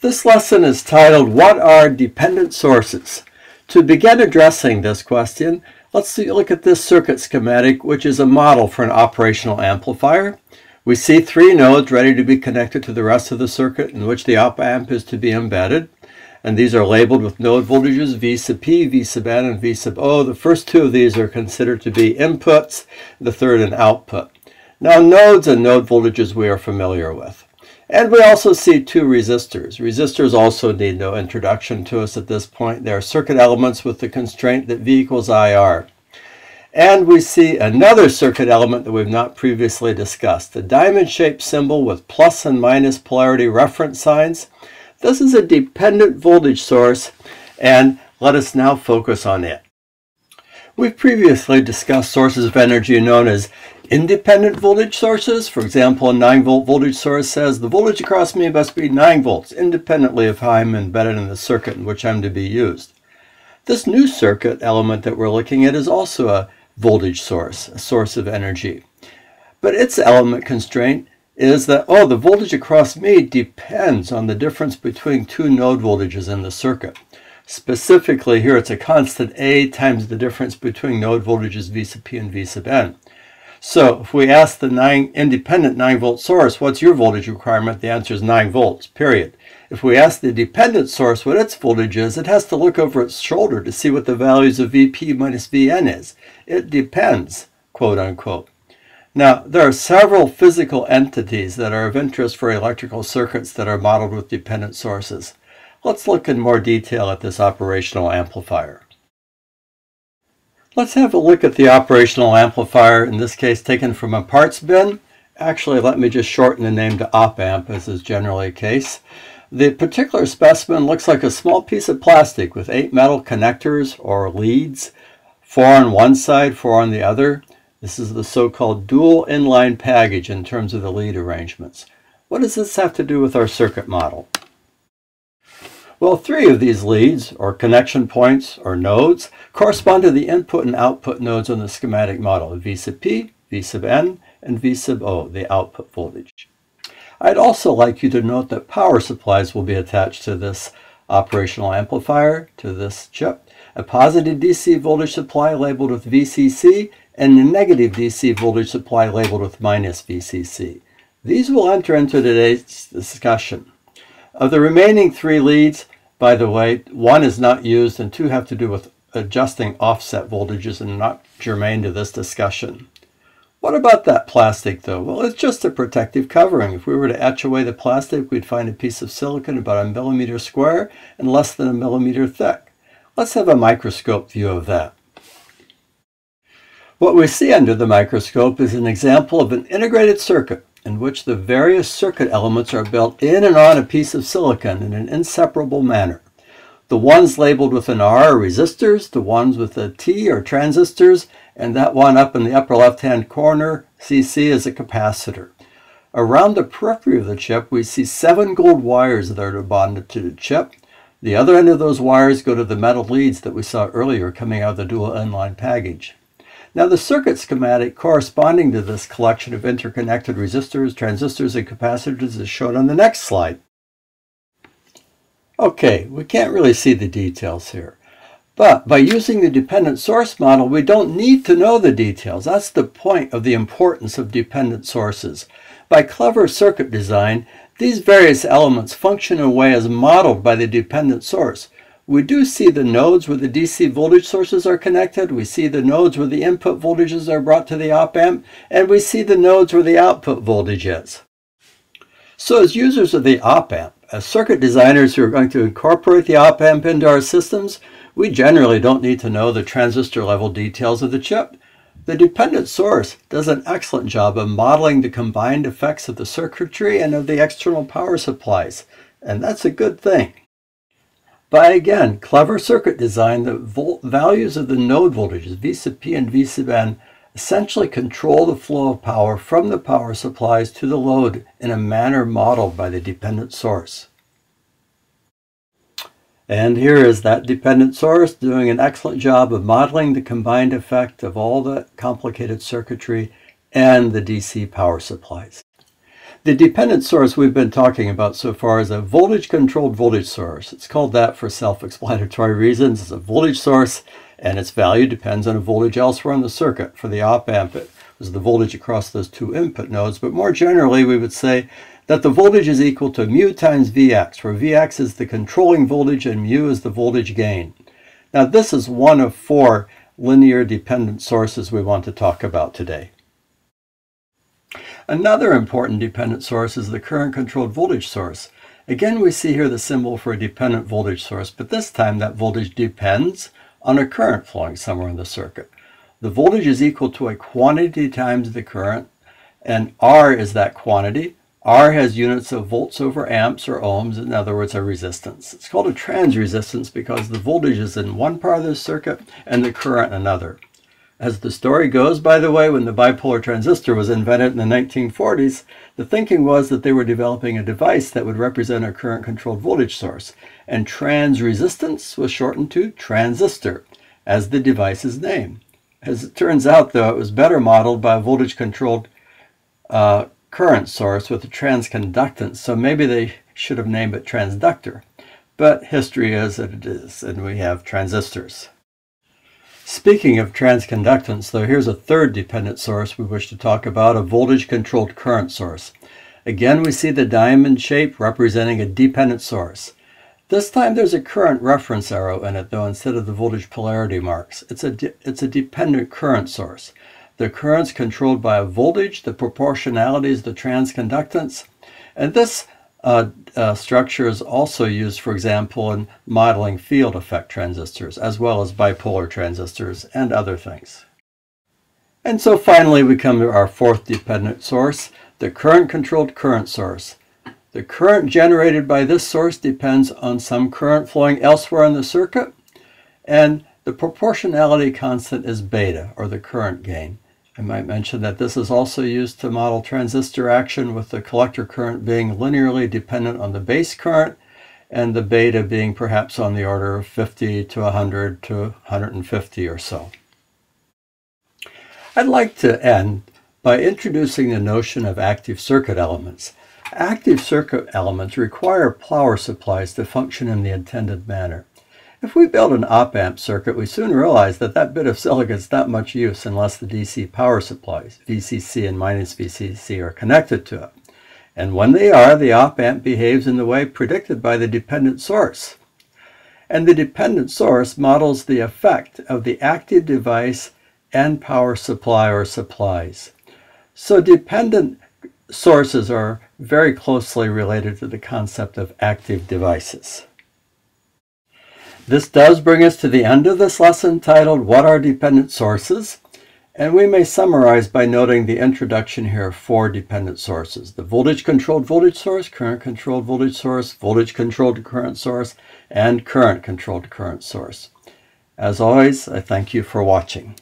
This lesson is titled, What are Dependent Sources? To begin addressing this question, let's look at this circuit schematic, which is a model for an operational amplifier. We see three nodes ready to be connected to the rest of the circuit in which the op amp is to be embedded. And these are labeled with node voltages V sub P, V sub N, and V sub O. The first two of these are considered to be inputs, the third an output. Now nodes and node voltages we are familiar with. And we also see two resistors. Resistors also need no introduction to us at this point. They are circuit elements with the constraint that V equals IR. And we see another circuit element that we've not previously discussed, a diamond-shaped symbol with plus and minus polarity reference signs. This is a dependent voltage source, and let us now focus on it. We've previously discussed sources of energy known as independent voltage sources. For example, a 9 volt voltage source says the voltage across me must be 9 volts, independently of how I'm embedded in the circuit in which I'm to be used. This new circuit element that we're looking at is also a voltage source, a source of energy. But its element constraint is that, oh, the voltage across me depends on the difference between two node voltages in the circuit. Specifically here, it's a constant A times the difference between node voltages V sub P and V sub N. So if we ask the nine independent 9 volt source, what's your voltage requirement? The answer is 9 volts, period. If we ask the dependent source what its voltage is, it has to look over its shoulder to see what the values of Vp minus Vn is. It depends, quote unquote. Now, there are several physical entities that are of interest for electrical circuits that are modeled with dependent sources. Let's look in more detail at this operational amplifier. Let's have a look at the operational amplifier, in this case taken from a parts bin. Actually, let me just shorten the name to op-amp, as is generally the case. The particular specimen looks like a small piece of plastic with eight metal connectors or leads, four on one side, four on the other. This is the so-called dual inline package in terms of the lead arrangements. What does this have to do with our circuit model? Well, three of these leads, or connection points, or nodes, correspond to the input and output nodes on the schematic model, V sub P, V sub N, and V sub O, the output voltage. I'd also like you to note that power supplies will be attached to this operational amplifier, to this chip. A positive DC voltage supply labeled with VCC, and a negative DC voltage supply labeled with minus VCC. These will enter into today's discussion. Of the remaining three leads, by the way, one is not used and two have to do with adjusting offset voltages and not germane to this discussion. What about that plastic though? Well, it's just a protective covering. If we were to etch away the plastic, we'd find a piece of silicon about a millimeter square and less than a millimeter thick. Let's have a microscope view of that. What we see under the microscope is an example of an integrated circuit in which the various circuit elements are built in and on a piece of silicon in an inseparable manner. The ones labeled with an R are resistors, the ones with a T are transistors, and that one up in the upper left-hand corner, CC, is a capacitor. Around the periphery of the chip, we see seven gold wires that are bonded to the chip. The other end of those wires go to the metal leads that we saw earlier coming out of the dual inline package. Now the circuit schematic corresponding to this collection of interconnected resistors, transistors, and capacitors is shown on the next slide. Okay, we can't really see the details here. But by using the dependent source model, we don't need to know the details. That's the point of the importance of dependent sources. By clever circuit design, these various elements function in a way as modeled by the dependent source. We do see the nodes where the DC voltage sources are connected. We see the nodes where the input voltages are brought to the op-amp. And we see the nodes where the output voltage is. So as users of the op-amp, as circuit designers who are going to incorporate the op-amp into our systems, we generally don't need to know the transistor level details of the chip. The dependent source does an excellent job of modeling the combined effects of the circuitry and of the external power supplies, and that's a good thing. By again, clever circuit design, the values of the node voltages, V sub P and V sub N, essentially control the flow of power from the power supplies to the load in a manner modeled by the dependent source. And here is that dependent source doing an excellent job of modeling the combined effect of all the complicated circuitry and the DC power supplies. The dependent source we've been talking about so far is a voltage-controlled voltage source. It's called that for self-explanatory reasons. It's a voltage source, and its value depends on a voltage elsewhere in the circuit. For the op-amp, it was the voltage across those two input nodes, but more generally, we would say that the voltage is equal to mu times Vx, where Vx is the controlling voltage and mu is the voltage gain. Now, this is one of four linear dependent sources we want to talk about today. Another important dependent source is the current-controlled voltage source. Again, we see here the symbol for a dependent voltage source, but this time that voltage depends on a current flowing somewhere in the circuit. The voltage is equal to a quantity times the current, and R is that quantity. R has units of volts over amps or ohms, in other words, a resistance. It's called a transresistance because the voltage is in one part of the circuit and the current another. As the story goes, by the way, when the bipolar transistor was invented in the 1940s, the thinking was that they were developing a device that would represent a current-controlled voltage source, and trans resistance was shortened to transistor, as the device's name. As it turns out, though, it was better modeled by a voltage-controlled uh, current source with a transconductance, so maybe they should have named it transductor. But history is that it is, and we have transistors. Speaking of transconductance, though, here's a third dependent source we wish to talk about, a voltage-controlled current source. Again, we see the diamond shape representing a dependent source. This time there's a current reference arrow in it, though, instead of the voltage polarity marks. It's a, it's a dependent current source. The current's controlled by a voltage, the proportionality is the transconductance, and this uh, uh, structure is also used, for example, in modeling field effect transistors, as well as bipolar transistors and other things. And so finally we come to our fourth dependent source, the current-controlled current source. The current generated by this source depends on some current flowing elsewhere in the circuit, and the proportionality constant is beta, or the current gain. I might mention that this is also used to model transistor action with the collector current being linearly dependent on the base current and the beta being perhaps on the order of 50 to 100 to 150 or so. I'd like to end by introducing the notion of active circuit elements. Active circuit elements require power supplies to function in the intended manner. If we build an op-amp circuit, we soon realize that that bit of silicon is not much use unless the DC power supplies, VCC and minus VCC, are connected to it. And when they are, the op-amp behaves in the way predicted by the dependent source. And the dependent source models the effect of the active device and power supply or supplies. So dependent sources are very closely related to the concept of active devices. This does bring us to the end of this lesson titled What are Dependent Sources? And we may summarize by noting the introduction here of four dependent sources. The voltage-controlled voltage source, current-controlled voltage source, voltage-controlled current source, and current-controlled current source. As always, I thank you for watching.